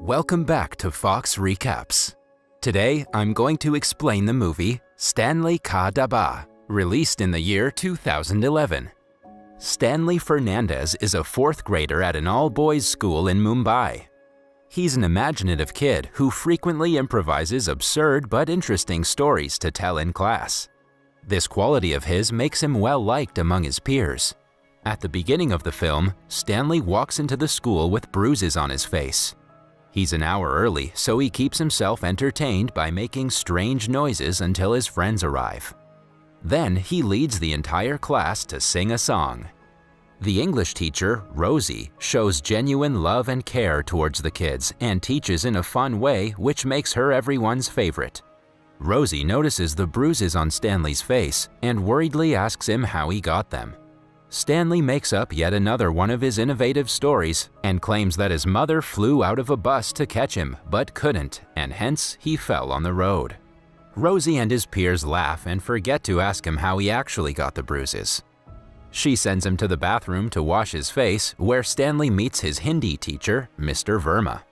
Welcome back to Fox Recaps. Today, I'm going to explain the movie Stanley Ka Dabba, released in the year 2011. Stanley Fernandez is a fourth grader at an all-boys school in Mumbai. He's an imaginative kid who frequently improvises absurd but interesting stories to tell in class. This quality of his makes him well-liked among his peers. At the beginning of the film, Stanley walks into the school with bruises on his face. He's an hour early, so he keeps himself entertained by making strange noises until his friends arrive. Then he leads the entire class to sing a song. The English teacher, Rosie, shows genuine love and care towards the kids and teaches in a fun way which makes her everyone's favorite. Rosie notices the bruises on Stanley's face and worriedly asks him how he got them. Stanley makes up yet another one of his innovative stories and claims that his mother flew out of a bus to catch him but couldn't, and hence he fell on the road. Rosie and his peers laugh and forget to ask him how he actually got the bruises. She sends him to the bathroom to wash his face, where Stanley meets his Hindi teacher, Mr. Verma.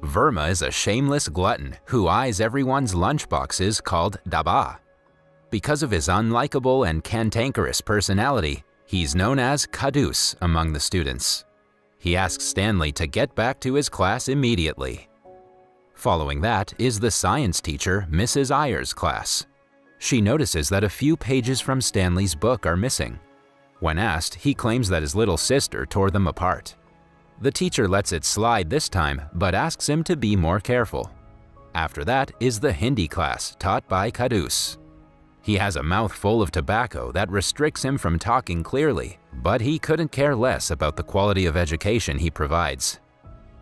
Verma is a shameless glutton who eyes everyone's lunchboxes called dabba. Because of his unlikable and cantankerous personality, He's known as Khadoos among the students. He asks Stanley to get back to his class immediately. Following that is the science teacher, Mrs. Iyer's class. She notices that a few pages from Stanley's book are missing. When asked, he claims that his little sister tore them apart. The teacher lets it slide this time, but asks him to be more careful. After that is the Hindi class, taught by Khadoos. He has a mouth full of tobacco that restricts him from talking clearly, but he couldn't care less about the quality of education he provides.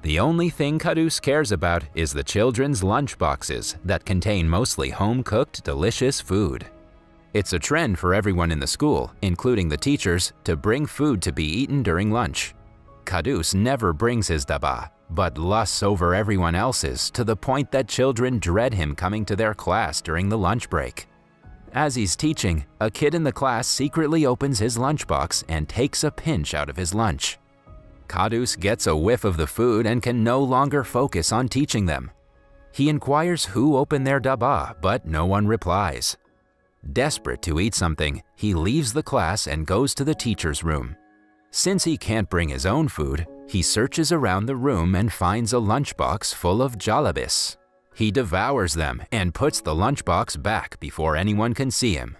The only thing Khadoos cares about is the children's lunch boxes that contain mostly home-cooked, delicious food. It's a trend for everyone in the school, including the teachers, to bring food to be eaten during lunch. Khadoos never brings his dabba, but lusts over everyone else's to the point that children dread him coming to their class during the lunch break. As he's teaching, a kid in the class secretly opens his lunchbox and takes a pinch out of his lunch. Khadoos gets a whiff of the food and can no longer focus on teaching them. He inquires who opened their dabba, but no one replies. Desperate to eat something, he leaves the class and goes to the teacher's room. Since he can't bring his own food, he searches around the room and finds a lunchbox full of jalebis, he devours them and puts the lunchbox back before anyone can see him.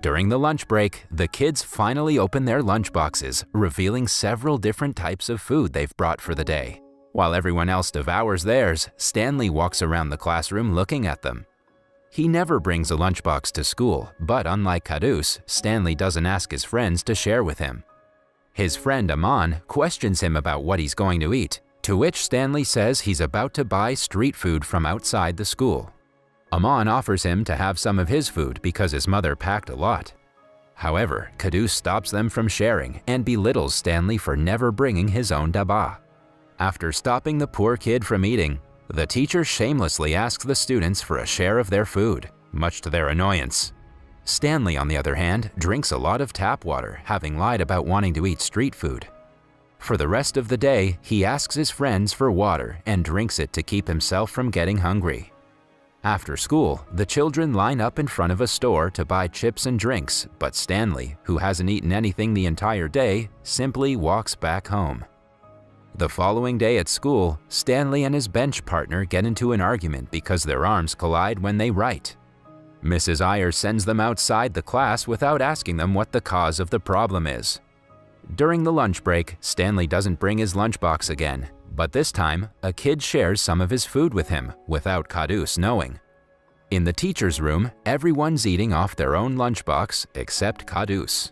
During the lunch break, the kids finally open their lunchboxes, revealing several different types of food they've brought for the day. While everyone else devours theirs, Stanley walks around the classroom looking at them. He never brings a lunchbox to school, but unlike Khadoos, Stanley doesn't ask his friends to share with him. His friend Aman questions him about what he's going to eat, to which Stanley says he's about to buy street food from outside the school. Aman offers him to have some of his food because his mother packed a lot. However, Khadoos stops them from sharing and belittles Stanley for never bringing his own dabba. After stopping the poor kid from eating, the teacher shamelessly asks the students for a share of their food, much to their annoyance. Stanley, on the other hand, drinks a lot of tap water, having lied about wanting to eat street food. For the rest of the day, he asks his friends for water and drinks it to keep himself from getting hungry. After school, the children line up in front of a store to buy chips and drinks, but Stanley, who hasn't eaten anything the entire day, simply walks back home. The following day at school, Stanley and his bench partner get into an argument because their arms collide when they write. Mrs. Iyer sends them outside the class without asking them what the cause of the problem is. During the lunch break, Stanley doesn't bring his lunchbox again, but this time, a kid shares some of his food with him without Khadoos knowing. In the teacher's room, everyone's eating off their own lunchbox except Khadoos.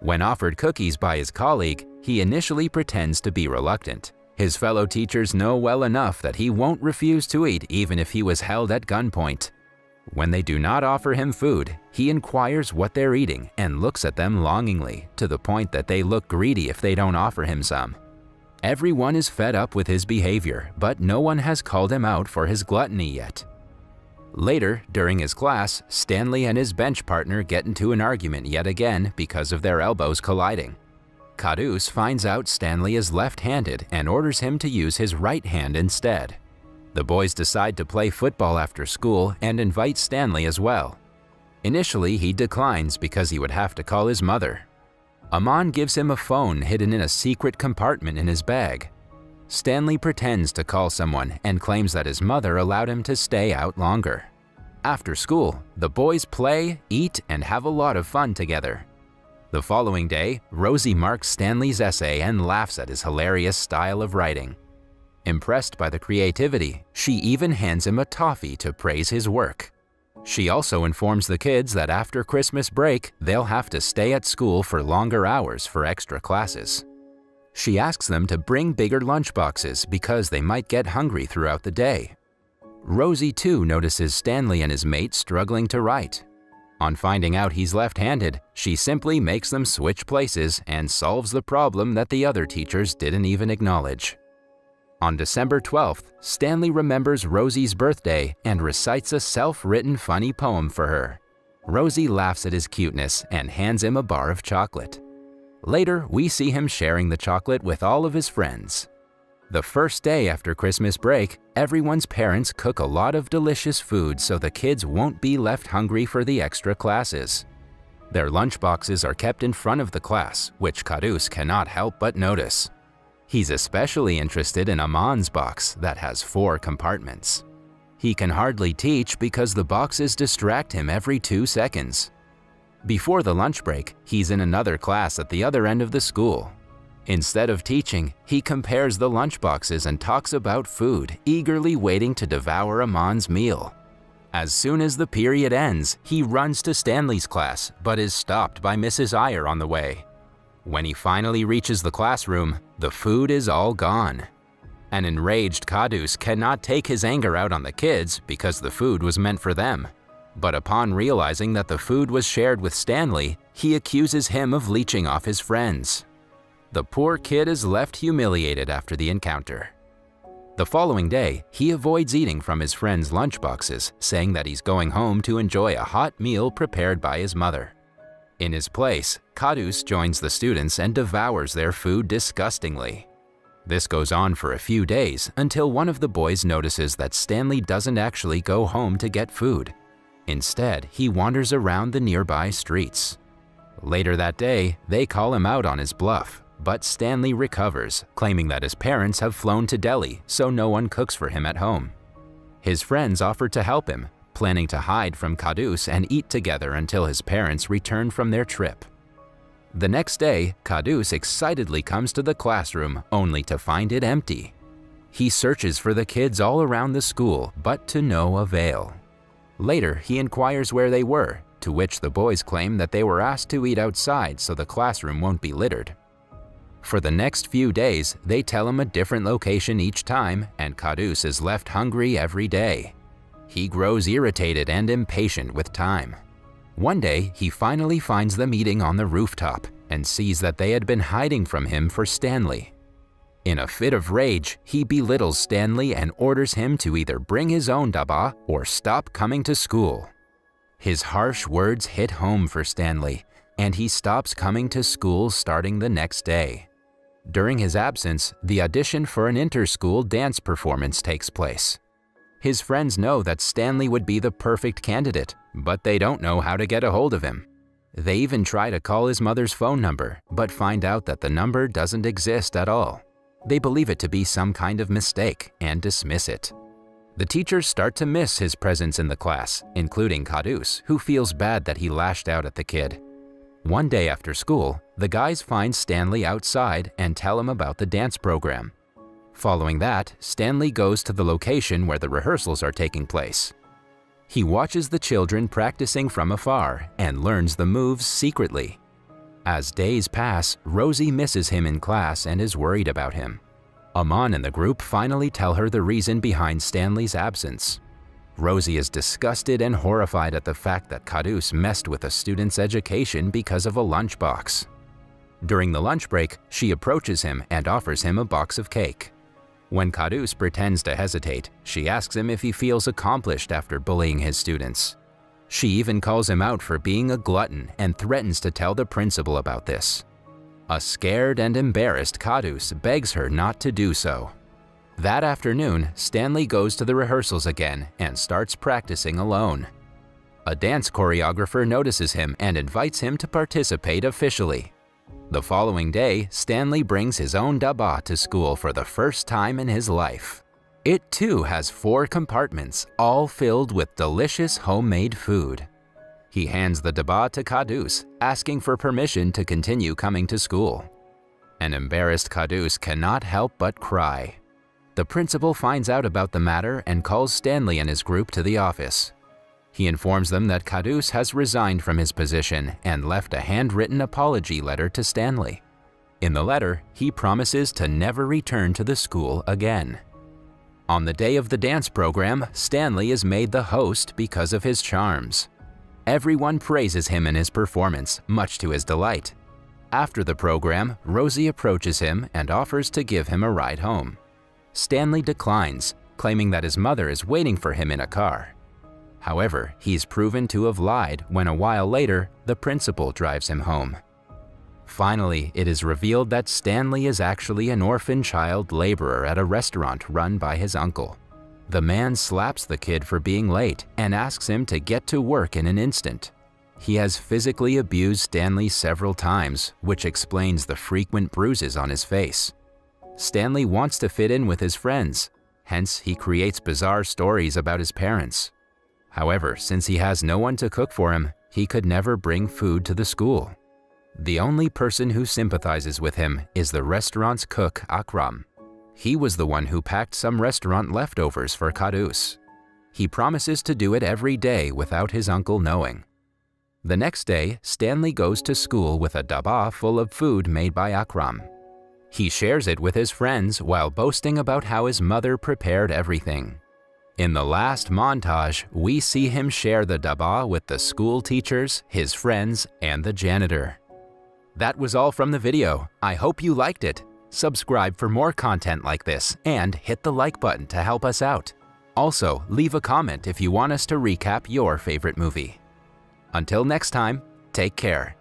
When offered cookies by his colleague, he initially pretends to be reluctant. His fellow teachers know well enough that he won't refuse to eat even if he was held at gunpoint. When they do not offer him food, he inquires what they're eating and looks at them longingly, to the point that they look greedy if they don't offer him some. Everyone is fed up with his behavior, but no one has called him out for his gluttony yet. Later, during his class, Stanley and his bench partner get into an argument yet again because of their elbows colliding. Khadoos finds out Stanley is left-handed and orders him to use his right hand instead. The boys decide to play football after school and invite Stanley as well. Initially, he declines because he would have to call his mother. Aman gives him a phone hidden in a secret compartment in his bag. Stanley pretends to call someone and claims that his mother allowed him to stay out longer. After school, the boys play, eat, and have a lot of fun together. The following day, Rosie marks Stanley's essay and laughs at his hilarious style of writing. Impressed by the creativity, she even hands him a toffee to praise his work. She also informs the kids that after Christmas break, they'll have to stay at school for longer hours for extra classes. She asks them to bring bigger lunchboxes because they might get hungry throughout the day. Rosie too notices Stanley and his mate struggling to write, on finding out he's left-handed, she simply makes them switch places and solves the problem that the other teachers didn't even acknowledge. On December 12th, Stanley remembers Rosie's birthday and recites a self-written funny poem for her. Rosie laughs at his cuteness and hands him a bar of chocolate. Later, we see him sharing the chocolate with all of his friends. The first day after Christmas break, everyone's parents cook a lot of delicious food so the kids won't be left hungry for the extra classes. Their lunchboxes are kept in front of the class, which Khadoos cannot help but notice. He's especially interested in Aman's box that has four compartments. He can hardly teach because the boxes distract him every two seconds. Before the lunch break, he's in another class at the other end of the school, Instead of teaching, he compares the lunchboxes and talks about food, eagerly waiting to devour Aman's meal. As soon as the period ends, he runs to Stanley's class, but is stopped by Mrs. Iyer on the way. When he finally reaches the classroom, the food is all gone. An enraged Khadoos cannot take his anger out on the kids because the food was meant for them. But upon realizing that the food was shared with Stanley, he accuses him of leeching off his friends. The poor kid is left humiliated after the encounter. The following day, he avoids eating from his friends' lunchboxes, saying that he's going home to enjoy a hot meal prepared by his mother. In his place, Khadoos joins the students and devours their food disgustingly. This goes on for a few days until one of the boys notices that Stanley doesn't actually go home to get food. Instead, he wanders around the nearby streets. Later that day, they call him out on his bluff, but Stanley recovers, claiming that his parents have flown to Delhi so no one cooks for him at home. His friends offer to help him, planning to hide from Khadoos and eat together until his parents return from their trip. The next day, Khadoos excitedly comes to the classroom only to find it empty. He searches for the kids all around the school, but to no avail. Later, he inquires where they were, to which the boys claim that they were asked to eat outside so the classroom won't be littered. For the next few days, they tell him a different location each time, and Khadoos is left hungry every day. He grows irritated and impatient with time. One day, he finally finds them eating on the rooftop and sees that they had been hiding from him for Stanley. In a fit of rage, he belittles Stanley and orders him to either bring his own dabba or stop coming to school. His harsh words hit home for Stanley, and he stops coming to school starting the next day. During his absence, the audition for an inter-school dance performance takes place. His friends know that Stanley would be the perfect candidate, but they don't know how to get a hold of him. They even try to call his mother's phone number, but find out that the number doesn't exist at all. They believe it to be some kind of mistake and dismiss it. The teachers start to miss his presence in the class, including Khadoos, who feels bad that he lashed out at the kid. One day after school, the guys find Stanley outside and tell him about the dance program. Following that, Stanley goes to the location where the rehearsals are taking place. He watches the children practicing from afar and learns the moves secretly. As days pass, Rosie misses him in class and is worried about him. Aman and the group finally tell her the reason behind Stanley's absence. Rosie is disgusted and horrified at the fact that Khadoos messed with a student's education because of a lunchbox. During the lunch break, she approaches him and offers him a box of cake. When Khadoos pretends to hesitate, she asks him if he feels accomplished after bullying his students. She even calls him out for being a glutton and threatens to tell the principal about this. A scared and embarrassed Khadoos begs her not to do so. That afternoon, Stanley goes to the rehearsals again and starts practicing alone. A dance choreographer notices him and invites him to participate officially. The following day, Stanley brings his own dabba to school for the first time in his life. It too has four compartments, all filled with delicious homemade food. He hands the dabba to Khadoos, asking for permission to continue coming to school. An embarrassed Khadoos cannot help but cry. The principal finds out about the matter and calls Stanley and his group to the office. He informs them that Khadoos has resigned from his position and left a handwritten apology letter to Stanley. In the letter, he promises to never return to the school again. On the day of the dance program, Stanley is made the host because of his charms. Everyone praises him and his performance, much to his delight. After the program, Rosie approaches him and offers to give him a ride home. Stanley declines, claiming that his mother is waiting for him in a car. However, he's proven to have lied when a while later, the principal drives him home. Finally, it is revealed that Stanley is actually an orphan child laborer at a restaurant run by his uncle. The man slaps the kid for being late and asks him to get to work in an instant. He has physically abused Stanley several times, which explains the frequent bruises on his face. Stanley wants to fit in with his friends, hence he creates bizarre stories about his parents. However, since he has no one to cook for him, he could never bring food to the school. The only person who sympathizes with him is the restaurant's cook, Akram. He was the one who packed some restaurant leftovers for Khadoos. He promises to do it every day without his uncle knowing. The next day, Stanley goes to school with a dabba full of food made by Akram. He shares it with his friends while boasting about how his mother prepared everything. In the last montage, we see him share the dabba with the school teachers, his friends, and the janitor. That was all from the video. I hope you liked it. Subscribe for more content like this and hit the like button to help us out. Also, leave a comment if you want us to recap your favorite movie. Until next time, take care.